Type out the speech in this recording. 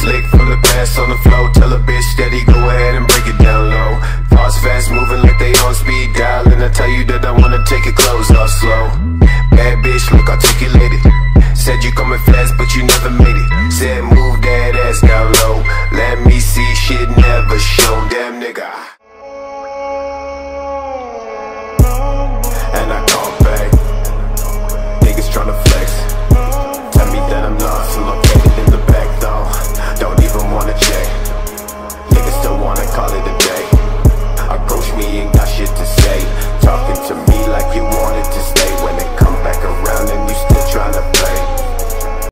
Slick from the past on the flow. Tell a bitch steady, go ahead and break it down low. Pause fast moving like they on speed dial. And I tell you that I wanna take your clothes off slow. Bad bitch, look articulated. Said you coming fast, but you never made it. Said move that ass down low. Let me see shit never shown. Damn nigga.